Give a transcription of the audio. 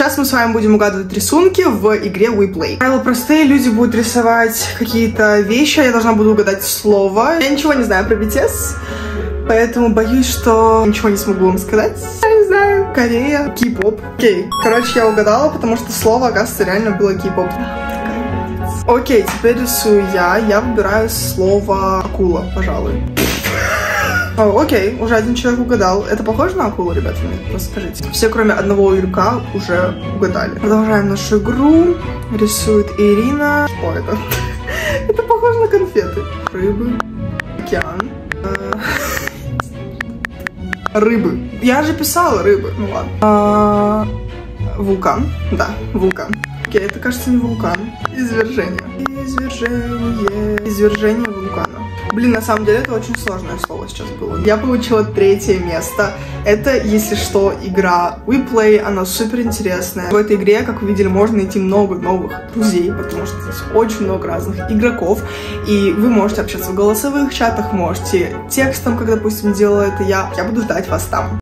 Сейчас мы с вами будем угадывать рисунки в игре WePlay. Правила простые, люди будут рисовать какие-то вещи, а я должна буду угадать слово. Я ничего не знаю про BTS, поэтому боюсь, что ничего не смогу вам сказать. Я не знаю, Корея, кей-поп. Окей, короче, я угадала, потому что слово, оказывается, реально было кей-поп. Окей, теперь рисую я. Я выбираю слово акула, пожалуй. О, окей, уже один человек угадал. Это похоже на акулу, ребята? Мне просто скажите. Все, кроме одного Юрка, уже угадали. Продолжаем нашу игру. Рисует Ирина. Что это? Это похоже на конфеты. Рыбы. Океан. Э, Рыбы. Я же писала рыбы. Ну ладно. А, Вулкан. Да, вулкан. Окей, это кажется не вулкан. Извержение. Извержение. Извержение вулкана. Блин, на самом деле это очень сложное слово сейчас было. Я получила третье место. Это, если что, игра WePlay, она супер интересная. В этой игре, как вы видели, можно найти много новых друзей, потому что здесь очень много разных игроков. И вы можете общаться в голосовых чатах, можете текстом, как, допустим, делала это я. Я буду ждать вас там.